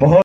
बहुत